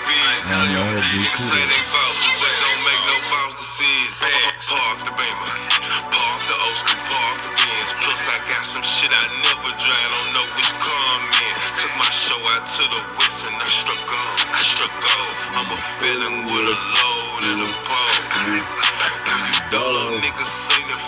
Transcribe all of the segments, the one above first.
ain't none of your business. None of your business. Niggas say they bosses, but don't make no boss decisions. Park the Beamer. Park the school, park the Benz. Plus I got some shit I never drive, don't know which car I'm in. Took my show out to the west and I struck gold. I struck gold. I'm a felon with a load and a pole. Dolo niggas sing the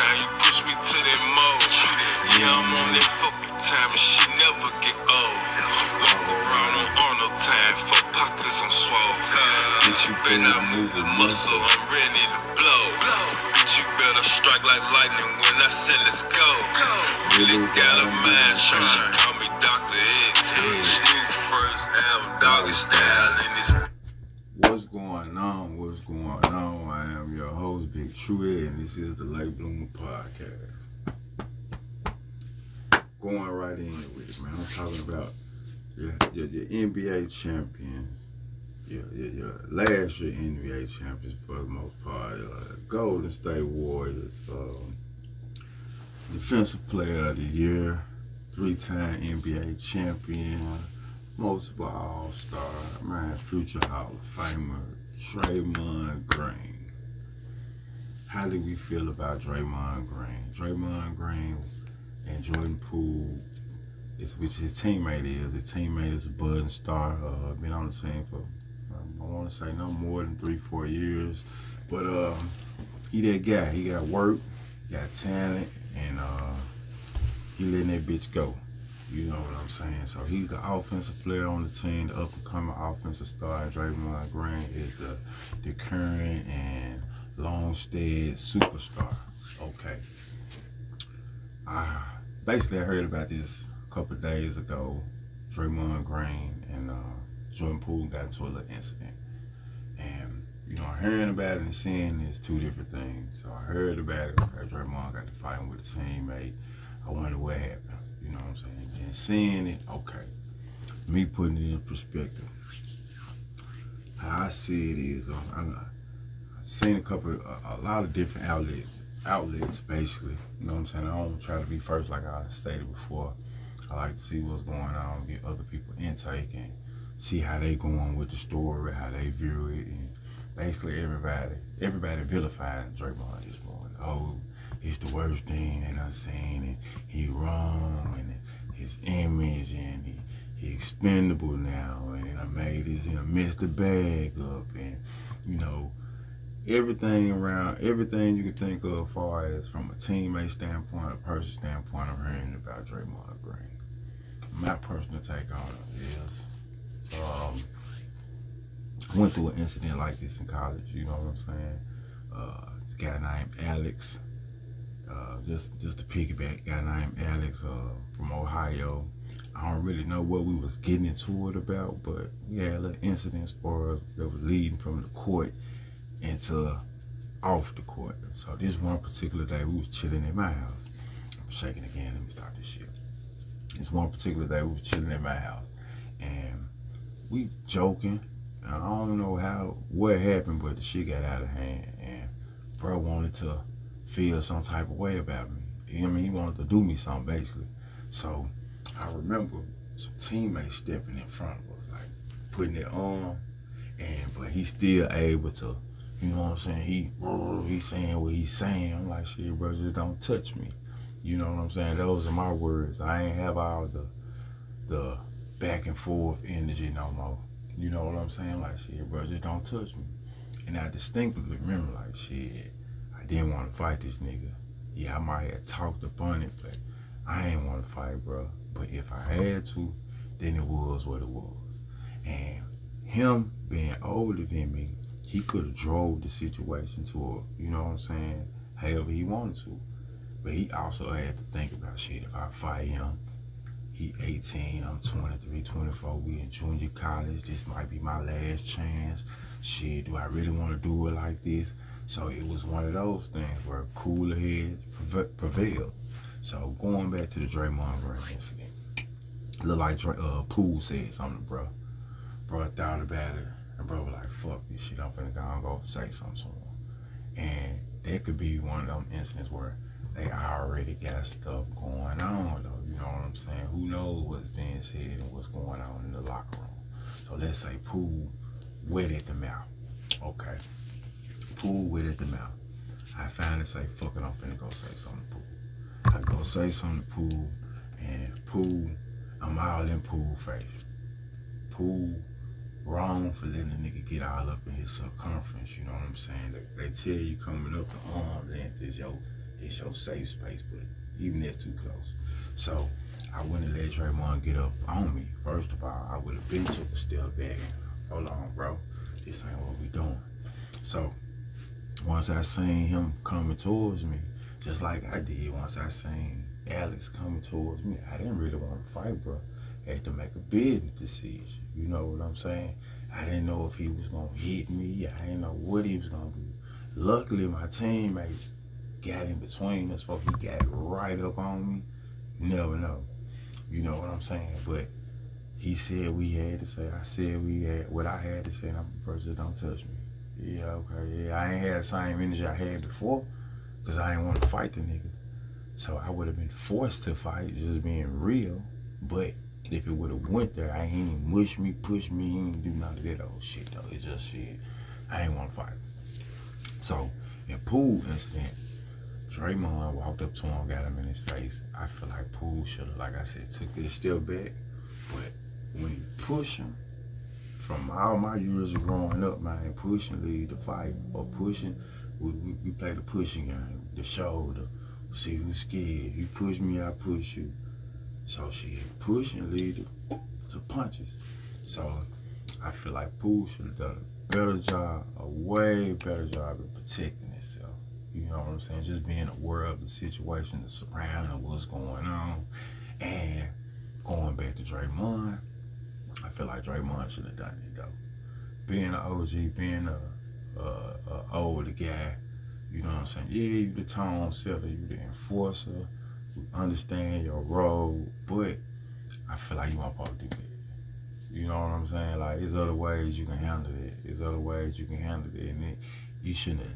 time. You push me to that mode. Yeah, I'm on that fuck you time and shit never get old. Walk around on Arnold time. Fuck pockets on swole. Bitch, you better not move a muscle. I'm ready to blow. Bitch, you better strike like lightning when I say let's go. Really got a mind trying. She call me Dr. X. Snoop first album, doggy style in this. What's going on? What's going on? I am your host, Big True and this is the Late Bloomer Podcast. Going right in with it, man. I'm talking about your, your, your NBA champions, your, your, your last year NBA champions for the most part, uh, Golden State Warriors, um, Defensive Player of the Year, three-time NBA champion, multiple All-Star, man, future Hall of Famer, Draymond Green. How do we feel about Draymond Green? Draymond Green and Jordan Poole, is, which his teammate is. His teammate is a budding star. Uh, been on the team for um, I want to say no more than three, four years. But um, he that guy. He got work, he got talent, and uh, he letting that bitch go. You know what I'm saying? So he's the offensive player on the team, the up and coming offensive star. Draymond Green is the the current and long-stead superstar. Okay. I basically I heard about this a couple days ago. Draymond Green and uh, Jordan Poole got into a little incident. And, you know, hearing about it and seeing is two different things. So I heard about it. Heard Draymond got to fighting with a teammate. I wonder what happened. You know what I'm saying? And seeing it, okay. Me putting it in perspective. How I see it is, uh, I, I've seen a couple, a, a lot of different outlets, outlets basically. You know what I'm saying? I don't try to be first like I stated before. I like to see what's going on, get other people intake and see how they going with the story, how they view it, and basically everybody, everybody vilifying Draymond this morning. Oh, it's the worst thing they done seen, and he wrong, and his image, and he, he expendable now, and I made his, you know, messed the bag up, and you know, everything around, everything you can think of, as far as from a teammate standpoint, a person standpoint, I'm hearing about Draymond Green. My personal take on it is, um, went through an incident like this in college. You know what I'm saying? Uh, this guy named Alex. Uh, just just to piggyback, guy named Alex uh, from Ohio. I don't really know what we was getting into it about, but we had little incidents for that was leading from the court into off the court. So this one particular day, we was chilling in my house. I'm shaking again. Let me start this shit. This one particular day, we was chilling in my house, and we joking. I don't know how what happened, but the shit got out of hand, and bro wanted to feel some type of way about me. You know what I mean? He wanted to do me something basically. So I remember some teammates stepping in front of us, like putting it on, and but he still able to, you know what I'm saying? He he's saying what he's saying. I'm like, shit, bro, just don't touch me. You know what I'm saying? Those are my words. I ain't have all the the back and forth energy no more. You know what I'm saying? Like, shit, bro, just don't touch me. And I distinctly remember, like, shit, didn't want to fight this nigga. Yeah, I might have talked up on it, but I ain't want to fight, bro. But if I had to, then it was what it was. And him being older than me, he could have drove the situation to a, you know what I'm saying, however he wanted to. But he also had to think about shit. If I fight him, he 18, I'm 23, 24, we in junior college. This might be my last chance. Shit, do I really want to do it like this? So it was one of those things where cooler heads prevailed. So going back to the Draymond Green incident, look like uh, Poole said something, bro. Bro thought about it, and bro was like, "Fuck this shit, I'm finna go and go say something to him." And that could be one of them incidents where they already got stuff going on, though. You know what I'm saying? Who knows what's being said and what's going on in the locker room? So let's say Poole wet at the mouth. Okay. Poole wet at the mouth. I finally say, fuck it, I'm finna go say something to Poole. I go say something to Poole, and Poole, I'm all in Poole face. Poole wrong for letting a nigga get all up in his circumference, you know what I'm saying? They, they tell you coming up the arm length is your, is your safe space, but even that's too close. So I wouldn't let Draymond get up on me. First of all, I would have been took a step back hold on, bro. This ain't what we doing. So once I seen him coming towards me, just like I did once I seen Alex coming towards me, I didn't really want to fight, bro. I had to make a business decision. You know what I'm saying? I didn't know if he was gonna hit me. I didn't know what he was gonna do. Luckily, my teammates got in between us before he got right up on me. Never know. You know what I'm saying? But he said we had to say. I said we had what I had to say. And I'm person don't touch me. Yeah, okay, yeah. I ain't had the same energy I had before because I didn't want to fight the nigga. So I would have been forced to fight, just being real. But if it would have went there, I ain't even mush me, push me, ain't do none of that old shit though. It just shit. I ain't want to fight. So in Poole incident, Draymond walked up to him, got him in his face. I feel like Poole should have, like I said, took this step back. But when you push him, from all my years of growing up, man, pushing lead the fight or pushing, we, we, we play the pushing game, the shoulder, see who's scared. You push me, I push you. So she pushing lead to punches. So I feel like Poole should have done a better job, a way better job of protecting. You know what I'm saying? Just being aware of the situation, the surrounding, what's going on. And going back to Draymond, I feel like Draymond should have done it though. Being an OG, being a, a, a older guy, you know what I'm saying? Yeah, you the tone setter, you the enforcer, you understand your role, but I feel like you supposed to do that. You know what I'm saying? Like, there's other ways you can handle it. There's other ways you can handle it, and it, you shouldn't have.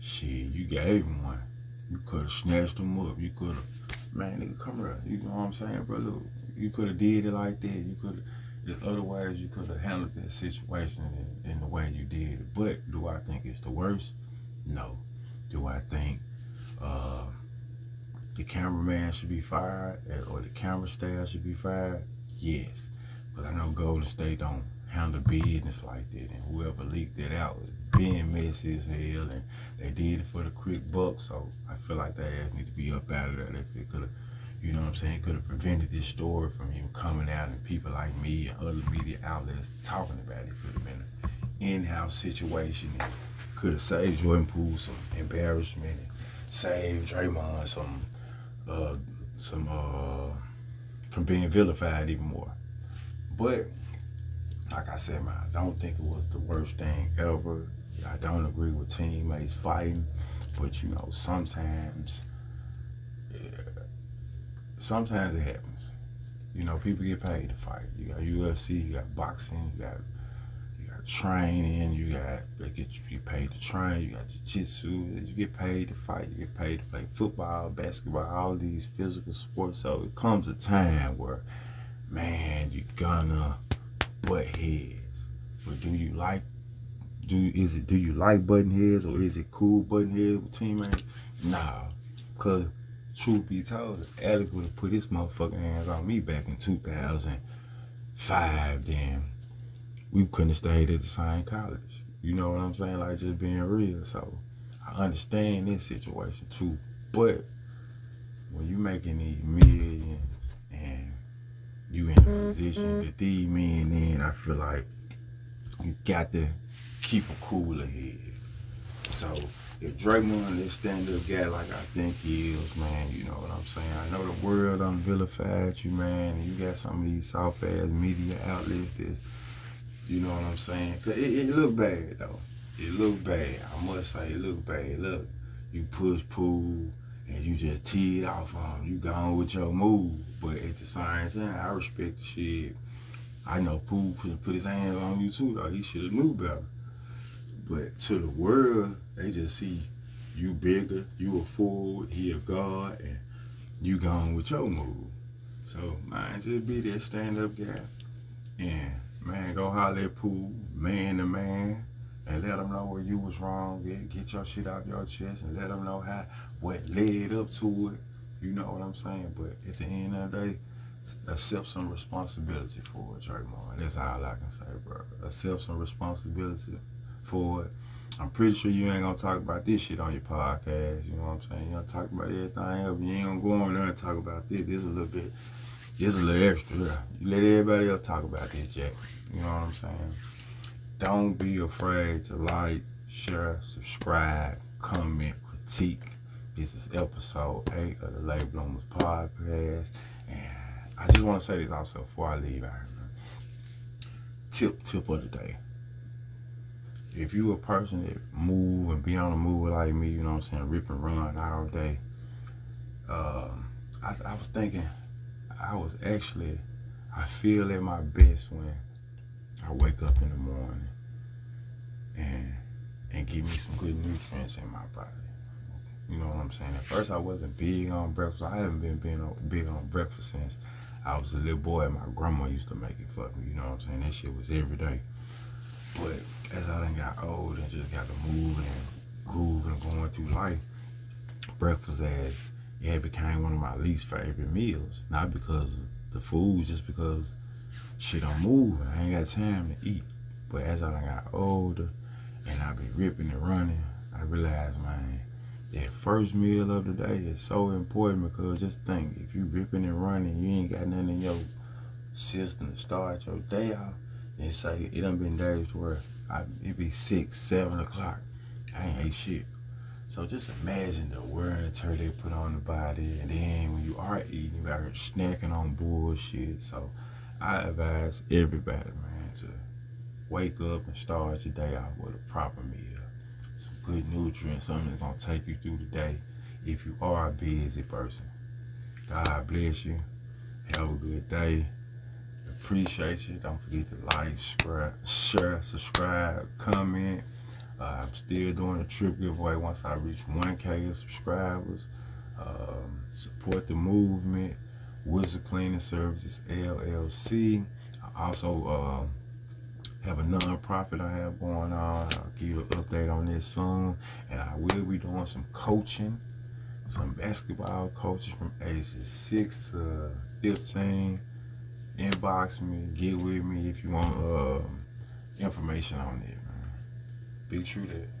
Shit, you gave him one. You could have snatched him up. You could have, man, nigga, come here. You know what I'm saying, bro? Look, you could have did it like that. You could have, there's other you could have handled that situation in, in, the way you did it. But do I think it's the worst? No. Do I think uh, the cameraman should be fired or the camera staff should be fired? Yes. But I know Golden State don't handle business like that. And whoever leaked that out being messy as hell. And they did it for the quick buck. So I feel like that ass need to be up out of there. They could have you know what I'm saying? Could have prevented this story from even coming out and people like me and other media outlets talking about it. Could have been an in-house situation could have saved Jordan Poole some embarrassment and saved Draymond some uh, some uh, from being vilified even more. But like I said, man, I don't think it was the worst thing ever. I don't agree with teammates fighting, but you know, sometimes sometimes it happens. You know, people get paid to fight. You got UFC, you got boxing, you got you got training, you got they get you paid to train, you got jiu-jitsu, you get paid to fight, you get paid to play football, basketball, all these physical sports. So it comes a time where, man, you gonna butt heads. But do you like do is it do you like button heads or is it cool button heads with teammates? Nah. Cause truth be told, Alex would have put his motherfucking hands on me back in 2005, then we couldn't have stayed at the same college. You know what I'm saying? Like, just being real. So, I understand this situation too. But, when you making these millions and you in a position that these men in, I feel like you got to keep a cooler head. So, if Draymond is stand-up guy like I think he is, man, you know what I'm saying? I know the world unvilified you, man, and you got some of these soft-ass media outlets that's, you know what I'm saying? Cause it, it look bad, though. It look bad. I must say, it look bad. Look, you push Poole, and you just teed off on you gone with your move. But at the same time, I respect the shit. I know Poole could put his hands on you too, though. He should have knew better. But to the world, they just see you bigger, you a forward, he a guard, and you gone with your move. So, man, just be that stand-up guy. And, man, go holler at Poole, man to man, and let them know where you was wrong. Get, get your shit off your chest and let them know how, what led up to it. You know what I'm saying? But at the end of the day, accept some responsibility for it, Draymond. That's all I can say, bro. Accept some responsibility for it. I'm pretty sure you ain't gonna talk about this shit on your podcast. You know what I'm saying? You gonna talk about everything. You ain't gonna go on there and talk about this. This is a little bit, this is a little extra. You let everybody else talk about this, Jack. You know what I'm saying? Don't be afraid to like, share, subscribe, comment, critique. This is episode eight of the Late Bloomers podcast, and I just want to say this also before I leave out. Tip, tip of the day if you a person that move and be on the move like me, you know what I'm saying, rip and run all day, um, I, I was thinking, I was actually, I feel at my best when I wake up in the morning and and give me some good nutrients in my body. You know what I'm saying? At first, I wasn't big on breakfast. I haven't been on, big on breakfast since I was a little boy. My grandma used to make it for me. You know what I'm saying? That shit was every day. But as I done got old and just got to move and groove and going through life, breakfast as it became one of my least favorite meals. Not because the food, just because shit I'm moving. I ain't got time to eat. But as I done got older and I be ripping and running, I realized, man, that first meal of the day is so important because just think, if you ripping and running, you ain't got nothing in your system to start your day off and like it done been days where I, it be six, seven o'clock. I ain't ate shit. So just imagine the wear and tear they put on the body, and then when you are eating, you are snacking on bullshit. So I advise everybody, man, to wake up and start your day off with a proper meal. Some good nutrients, something that's gonna take you through the day if you are a busy person. God bless you. Have a good day. Appreciate you. Don't forget to like, share, subscribe, comment. Uh, I'm still doing a trip giveaway once I reach 1K subscribers. Um, support the movement. Wizard Cleaning Services LLC. I also uh, have a non-profit I have going on. I'll give you an update on this soon. And I will be doing some coaching, some basketball coaches from ages 6 to 15 inbox me, get with me if you want uh, information on it, man. Be true that.